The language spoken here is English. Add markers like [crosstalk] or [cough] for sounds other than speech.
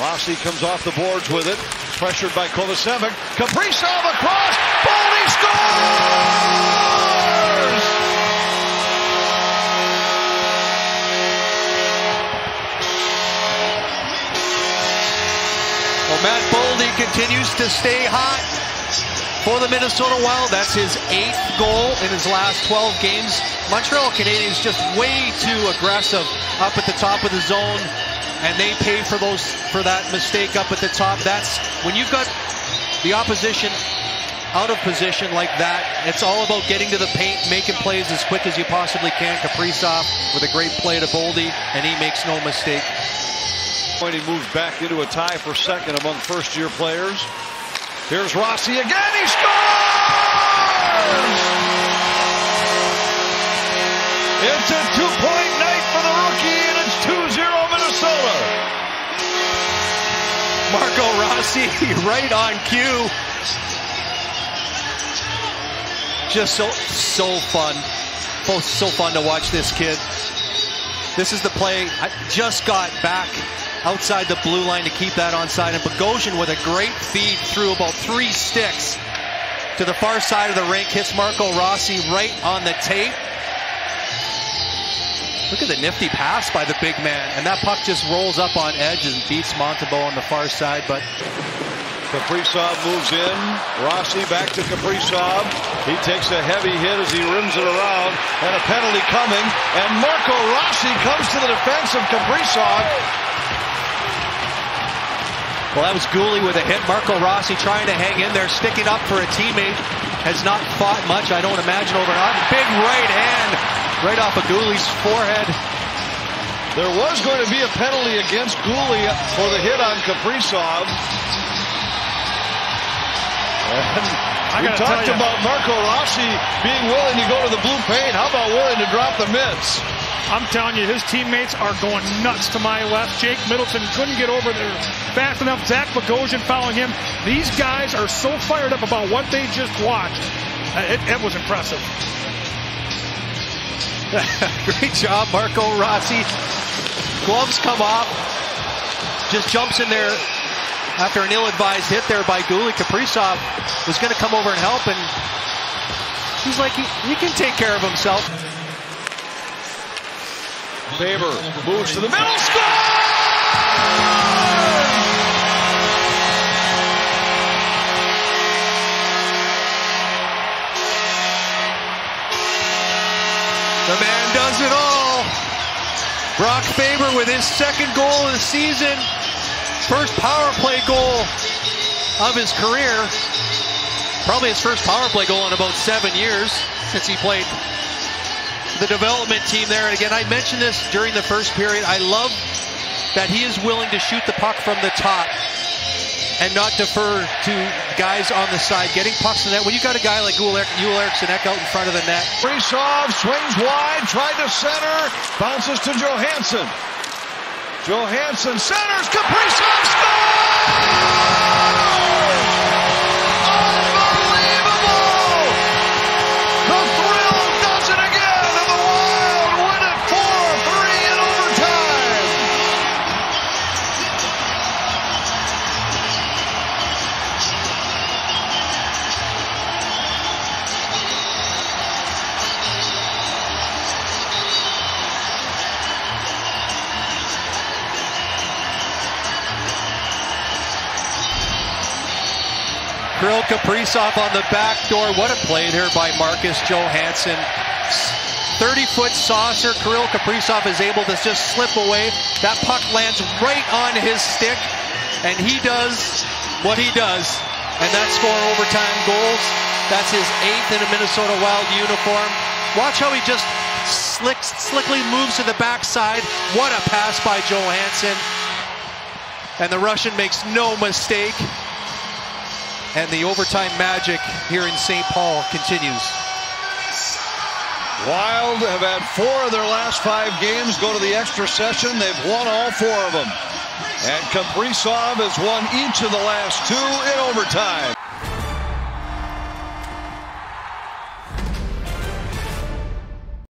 Rossi comes off the boards with it. Pressured by Kovacevic. Kaprizov across. Boldy scores! Well, Matt Boldy continues to stay hot for the Minnesota Wild. That's his eighth goal in his last 12 games. Montreal Canadiens just way too aggressive up at the top of the zone and they pay for those for that mistake up at the top. That's when you've got the opposition out of position like that. It's all about getting to the paint, making plays as quick as you possibly can. Kaprizov with a great play to Boldy, and he makes no mistake. When he moves back into a tie for second among first-year players. Here's Rossi again. He scores! It's a two-point night for the rookie, Marco Rossi [laughs] right on cue. Just so so fun. Both so fun to watch this kid. This is the play. I just got back outside the blue line to keep that onside. And Bogosian with a great feed through about three sticks to the far side of the rink. Hits Marco Rossi right on the tape. Look at the nifty pass by the big man. And that puck just rolls up on edge and beats Montembeault on the far side. But Kaprizov moves in. Rossi back to Kaprizov. He takes a heavy hit as he rims it around. And a penalty coming. And Marco Rossi comes to the defense of Kaprizov. Well, that was Guhle with a hit. Marco Rossi trying to hang in there, sticking up for a teammate. Has not fought much, I don't imagine, over an big right hand right off of Guhle's forehead. There was going to be a penalty against Guhle for the hit on Kaprizov. And we talked about Marco Rossi being willing to go to the blue paint. How about willing to drop the mitts? I'm telling you, his teammates are going nuts to my left. Jake Middleton couldn't get over there fast enough. Zach Bogosian following him. These guys are so fired up about what they just watched. Uh, it, it was impressive. [laughs] Great job, Marco Rossi. Gloves come off. Just jumps in there after an ill-advised hit there by Guhle. Kaprizov was going to come over and help, and he's like, he, he can take care of himself. Faber moves to the middle, score! Does it all. Brock Faber with his second goal of the season. First power play goal of his career. Probably his first power play goal in about seven years since he played the development team there. And again, I mentioned this during the first period. I love that he is willing to shoot the puck from the top and not defer to guys on the side, getting pucks in the net. When you've got a guy like Joel Eriksson Ek out in front of the net. Kaprizov swings wide, tried to center, bounces to Johansson. Johansson centers, Kaprizov scores! Kirill Kaprizov on the back door. What a play there by Marcus Johansson. 30-foot saucer. Kirill Kaprizov is able to just slip away. That puck lands right on his stick, and he does what he does, and that's score overtime goals. That's his eighth in a Minnesota Wild uniform. Watch how he just slick, slickly moves to the backside. What a pass by Johansson. And the Russian makes no mistake. And the overtime magic here in St. Paul continues. Wild have had four of their last five games go to the extra session. They've won all four of them. And Kaprizov has won each of the last two in overtime.